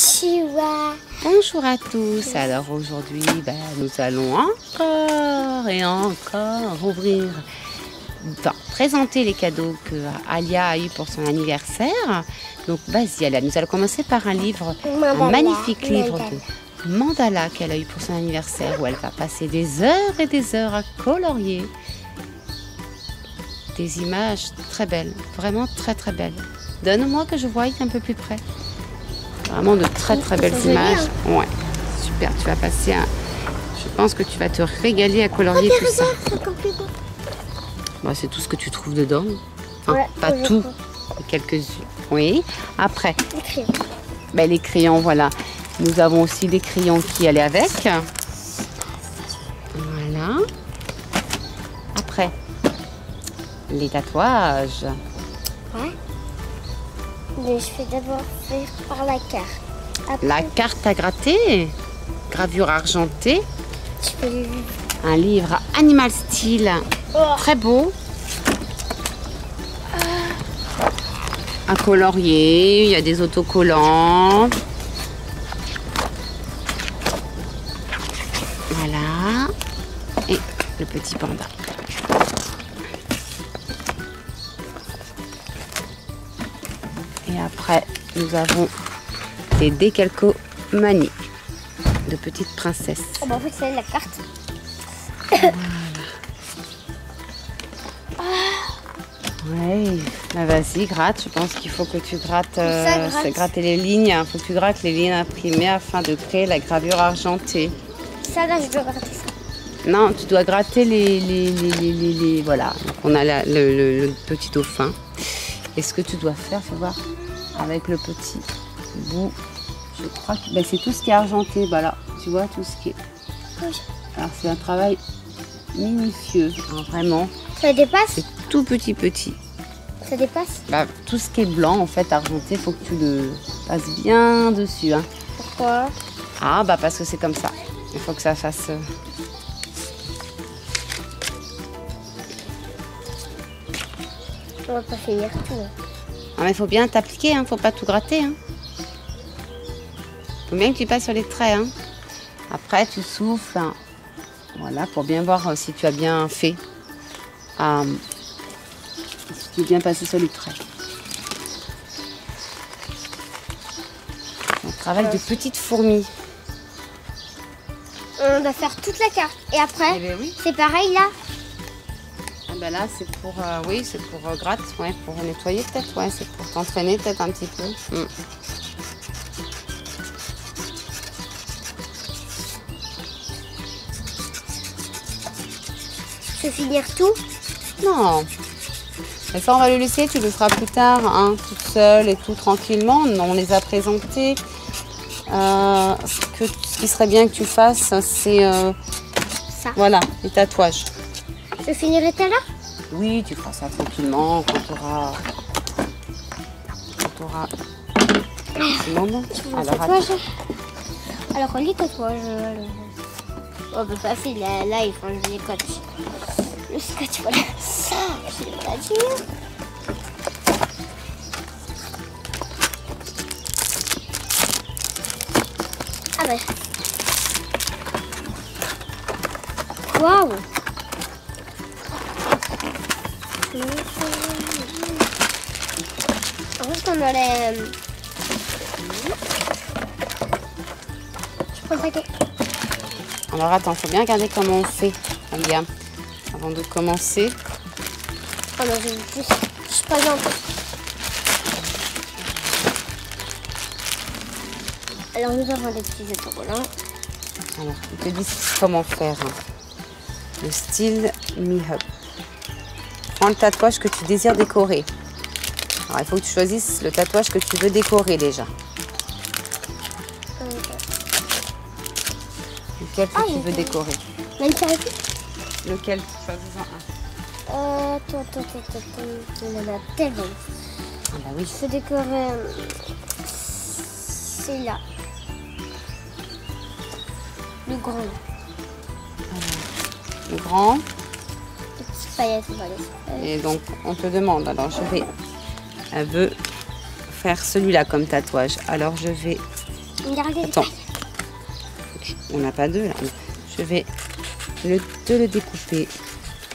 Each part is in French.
Konnichiwa. Bonjour à tous. Alors aujourd'hui, ben, nous allons encore et encore ouvrir, enfin, présenter les cadeaux que Alia a eu pour son anniversaire. Donc vas-y Alia, nous allons commencer par un livre, un Mandala, magnifique livre mandala. de mandala qu'elle a eu pour son anniversaire où elle va passer des heures et des heures à colorier des images très belles, vraiment très très belles. Donne-moi que je voie un peu plus près. Vraiment de très très belles images. Ouais, super. Tu vas passer un. Je pense que tu vas te régaler à colorier tout ça. Bah, c'est tout ce que tu trouves dedans. Enfin, Ouais, pas tout, quelques-uns. Oui. Après, Le crayon. ben, les crayons, voilà. Nous avons aussi des crayons qui allaient avec. Voilà. Après, les tatouages. Ouais. Mais je vais d'abord faire par la carte. Après, La carte à gratter. Gravure argentée. tu peux le Un livre Animal Style. Oh. Très beau. Un colorier, il y a des autocollants. Voilà. Et le petit panda. Nous avons des décalcomanies de petites princesses. Oh, bah, en fait, c'est la carte. Oui, bah vas-y, gratte. Je pense qu'il faut que tu grattes, euh, gratte. gratter les lignes. Il faut que tu grattes les lignes imprimées afin de créer la gravure argentée. Ça, là, je dois gratter ça. Non, tu dois gratter les, les, les, les, les- les- voilà. Donc on a la- le, le- le petit dauphin. Et ce que tu dois faire, fais voir, avec le petit bout. Je crois que ben, c'est tout ce qui est argenté. Voilà, tu vois tout ce qui est. Oui. Alors c'est un travail minutieux, hein, vraiment. Ça dépasse C'est tout petit petit. Ça dépasse Bah, tout ce qui est blanc, en fait, argenté, faut que tu le passes bien dessus. Hein. Pourquoi Ah, bah parce que c'est comme ça. Il faut que ça fasse... euh, On va pas finir tout. Ah, mais il faut bien t'appliquer, hein. faut pas tout gratter. Hein. faut bien que tu passes sur les traits. Hein. Après, tu souffles. hein. Voilà, pour bien voir euh, si tu as bien fait. Ah, si tu es bien passé sur les traits. Un travail de petite fourmi. On doit faire toute la carte. Et après, Eh ben oui. c'est pareil là ben là, c'est pour, euh, oui, c'est pour euh, gratte, ouais, pour nettoyer peut-être, ouais, c'est pour t'entraîner peut-être un petit peu. Mm. C'est finir tout? Non. Mais ça, on va le laisser, tu le feras plus tard, hein, toute seule et tout tranquillement. On les a présentés. Euh, ce, que, ce qui serait bien que tu fasses, c'est, euh, Ça. voilà, les tatouages. Je finirai tout à l'heure Oui, tu feras ça tranquillement quand tu auras... Quand tu auras... ce moment. Alors, attends. Alors, les tatouages. Oh, bah, facile. Là, là, il faut enlever les scotch. Le scotch, voilà. Je l'ai pas dit. Ah, bah. Waouh! Je prends le paquet. Alors attends, faut bien regarder comment on fait, Alia, avant de commencer. Oh non, je suis pas. Alors nous avons des petits autocollants. Alors, ils te disent comment faire. hein. Le style Mi-Hub. Prends le tatouage que tu désires décorer. Alors, il faut que tu choisisses le tatouage que tu veux décorer déjà. Lequel que Ah, tu veux décorer? Même ça ici Lequel? Choisis-en un. Euh, attends, attends, attends, attends. Il y en a tellement. Ah bah oui. Je vais décorer. euh, C'est là. Le grand. Le grand. Et donc, on te demande. Alors, je vais. Elle veut faire celui-là comme tatouage. Alors, je vais Attends. On n'a pas deux là. Je vais le, te le découper.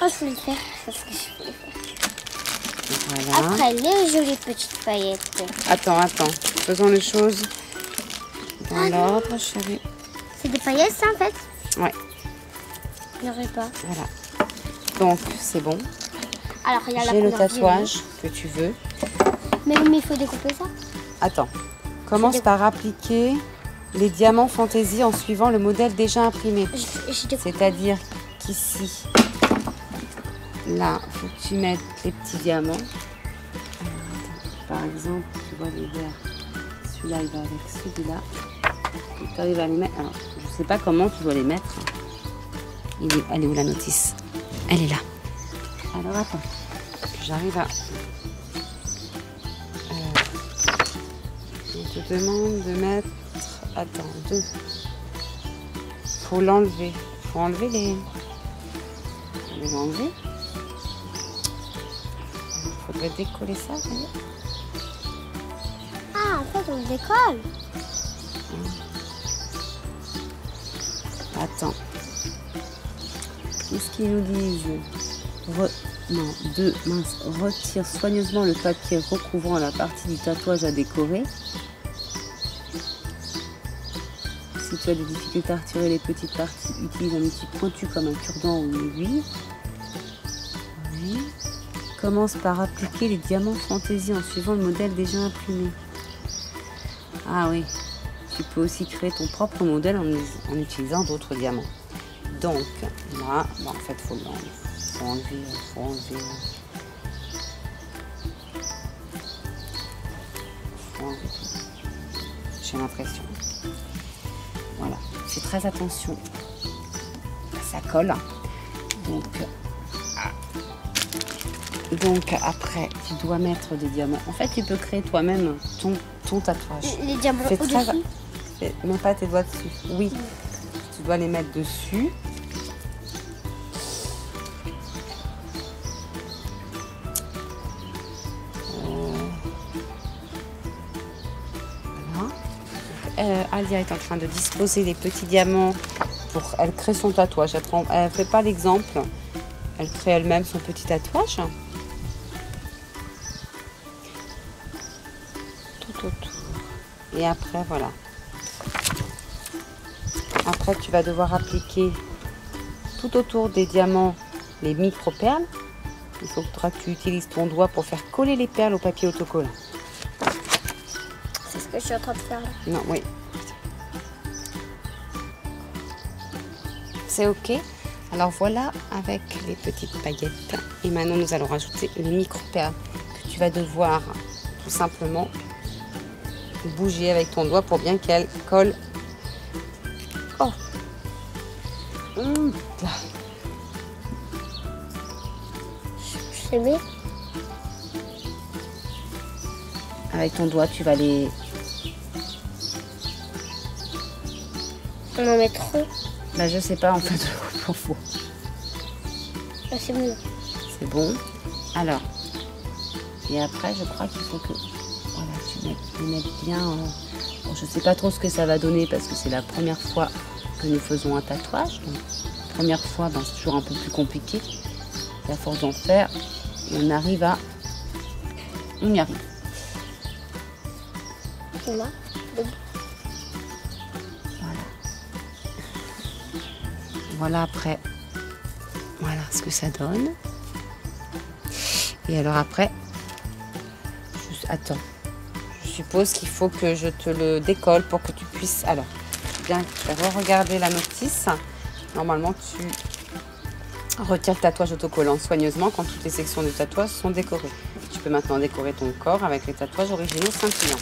Oh, je vais le faire. C'est ce que je voulais faire. Voilà. Après, les jolies petites paillettes. Attends, attends. Faisons les choses dans Ah, l'ordre, chérie. C'est des paillettes, ça, en fait? Ouais, Je n'aurais pas. voilà. Donc, c'est bon. Alors, il y a la J'ai le tatouage que tu veux. Mais, il faut découper ça. Attends. Commence par appliquer les diamants fantaisie en suivant le modèle déjà imprimé. C'est-à-dire qu'ici, là, il faut que tu mettes les petits diamants. Attends. Par exemple, tu vois les verts. Celui-là, il va avec celui-là. Et tu arrives à les mettre. Alors, je ne sais pas comment tu dois les mettre. Il est- Elle est où la notice? Elle est là. Alors, attends. J'arrive à... Euh, on te demande de mettre... Attends, deux. Faut l'enlever. Faut enlever les... Faut les enlever. Faudrait décoller ça, vous voyez Ah, en fait, on le décolle. Attends. Qu'est-ce qu'ils nous disent Re- Non. Retire soigneusement le papier recouvrant la partie du tatouage à décorer. Si tu as des difficultés à retirer les petites parties, utilise un outil pointu comme un cure-dent ou une aiguille. Commence par appliquer les diamants fantaisie en suivant le modèle déjà imprimé. Ah oui, tu peux aussi créer ton propre modèle en utilisant d'autres diamants. Donc là, bon, en fait, faut l'enlever. Faut enlever, faut enlever. Faut enlever tout. J'ai l'impression. Voilà. Fais très attention. Ça colle. Donc, ah. donc après, tu dois mettre des diamants. En fait, tu peux créer toi-même ton, ton tatouage. Les diamants au-dessus. Mets pas tes doigts dessus. Oui. Dois les mettre dessus. Euh. Euh, Alia est en train de disposer les petits diamants pour. Elle crée son tatouage. Elle. Elle fait pas l'exemple. Elle crée elle-même son petit tatouage. Tout autour. Et après, voilà. Après, tu vas devoir appliquer tout autour des diamants les micro-perles. Il faudra que tu utilises ton doigt pour faire coller les perles au papier autocollant. C'est ce que je suis en train de faire là. Non, oui. C'est ok. Alors voilà avec les petites paillettes. Et maintenant, nous allons rajouter les micro-perles que tu vas devoir tout simplement bouger avec ton doigt pour bien qu'elles collent. Là. Je mets. Avec ton doigt, tu vas les. On en met trop. Là, je sais pas en fait au fond. Là, c'est bon. C'est bon. Alors, et après, je crois qu'il faut que voilà, tu mettes bien. euh, bon, je sais pas trop ce que ça va donner parce que c'est la première fois que nous faisons un tatouage. Donc, première fois, ben, c'est toujours un peu plus compliqué. Et à force d'en faire, on arrive à. On y arrive. Là. Voilà. Voilà après. Voilà ce que ça donne. Et alors après, je- attends. Je suppose qu'il faut que je te le décolle pour que tu puisses. Alors, bien re-regarder la notice. Normalement, tu retires le tatouage autocollant soigneusement quand toutes les sections du tatouage sont décorées. Tu peux maintenant décorer ton corps avec les tatouages originaux scintillants.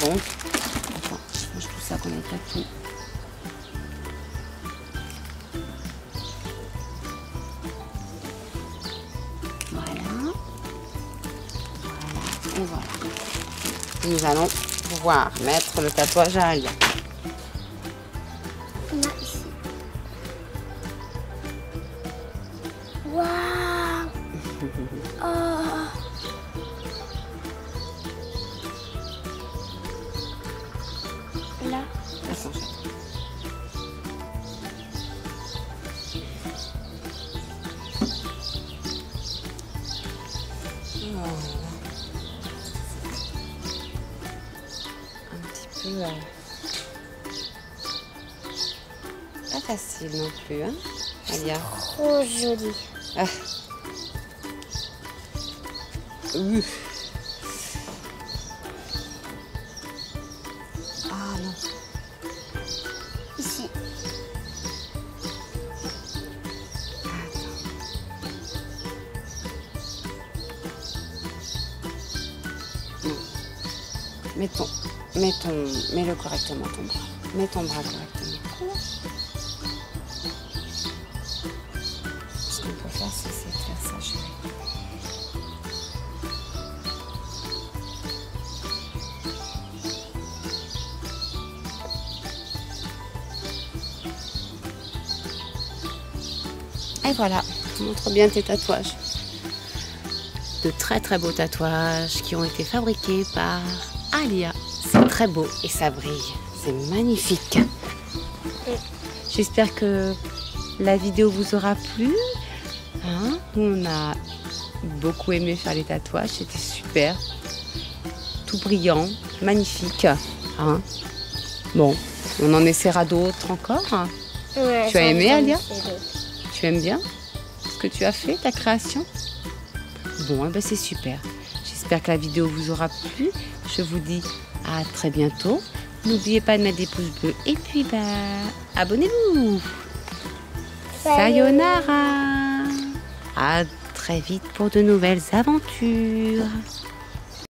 Donc, attends, je mange tout ça qu'on pas tout. Voilà. Voilà. Et voilà. Nous allons pouvoir mettre le tatouage à Alia. Pas facile non plus, hein, Alia. Trop joli. Ah. Ouh. Ah non. Ici. Mets ton, mets mets-le correctement ton bras. Mets ton bras correctement. Ce qu'on peut faire, c'est de faire ça, chérie. Et voilà, montre bien tes tatouages. De très très beaux tatouages qui ont été fabriqués par Alia. Très beau et ça brille. C'est magnifique. J'espère que la vidéo vous aura plu. Hein On a beaucoup aimé faire les tatouages. C'était super. Tout brillant, magnifique. Hein bon, on en essaiera d'autres encore. Ouais, Tu as aimé, Alia. Tu aimes bien ce que tu as fait, ta création? Bon, eh ben c'est super. J'espère que la vidéo vous aura plu. Je vous dis à très bientôt. N'oubliez pas de mettre des pouces bleus. Et puis, bah, abonnez-vous. Sayonara. À très vite pour de nouvelles aventures.